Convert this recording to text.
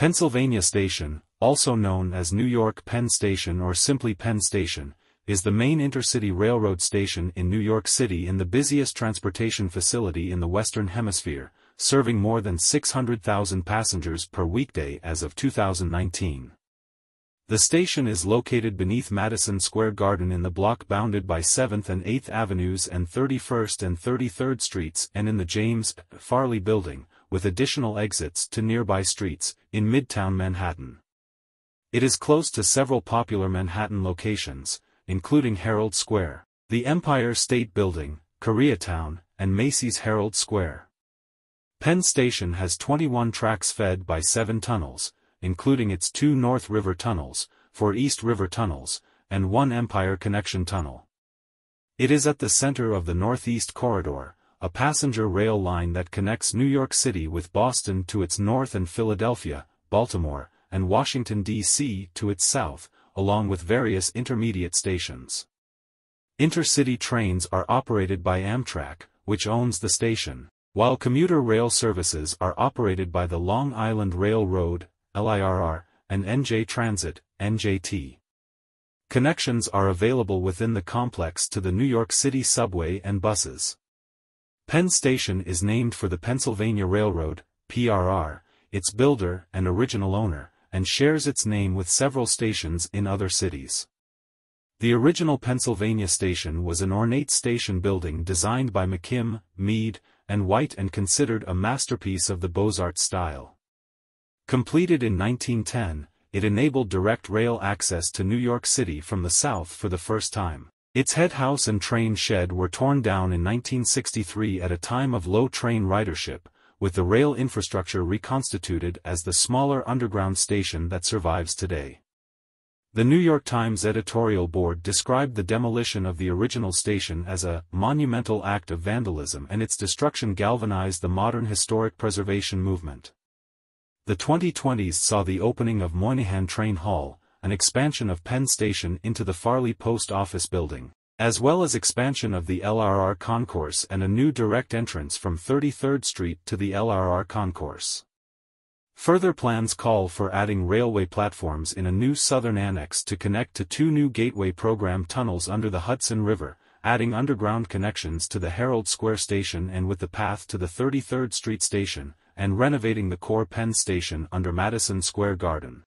Pennsylvania Station, also known as New York Penn Station or simply Penn Station, is the main intercity railroad station in New York City and the busiest transportation facility in the Western Hemisphere, serving more than 600,000 passengers per weekday as of 2019. The station is located beneath Madison Square Garden in the block bounded by 7th and 8th Avenues and 31st and 33rd Streets and in the James Farley Building, with additional exits to nearby streets, in Midtown Manhattan. It is close to several popular Manhattan locations, including Herald Square, the Empire State Building, Koreatown, and Macy's Herald Square. Penn Station has 21 tracks fed by seven tunnels, including its two North River tunnels, four East River tunnels, and one Empire Connection tunnel. It is at the center of the Northeast Corridor, a passenger rail line that connects New York City with Boston to its north and Philadelphia, Baltimore, and Washington, D.C. to its south, along with various intermediate stations. Intercity trains are operated by Amtrak, which owns the station, while commuter rail services are operated by the Long Island Railroad, LIRR, and NJ Transit, NJT. Connections are available within the complex to the New York City subway and buses. Penn Station is named for the Pennsylvania Railroad, PRR, its builder and original owner, and shares its name with several stations in other cities. The original Pennsylvania station was an ornate station building designed by McKim, Mead, and White and considered a masterpiece of the Beaux-Arts style. Completed in 1910, it enabled direct rail access to New York City from the south for the first time. Its head house and train shed were torn down in 1963 at a time of low train ridership, with the rail infrastructure reconstituted as the smaller underground station that survives today. The New York Times editorial board described the demolition of the original station as a monumental act of vandalism and its destruction galvanized the modern historic preservation movement. The 2020s saw the opening of Moynihan Train Hall, an expansion of Penn Station into the Farley Post Office building as well as expansion of the LIRR concourse and a new direct entrance from 33rd Street to the LIRR concourse. Further plans call for adding railway platforms in a new southern annex to connect to two new gateway program tunnels under the Hudson River, adding underground connections to the Herald Square station and with the PATH to the 33rd Street station, and renovating the core Penn station under Madison Square Garden.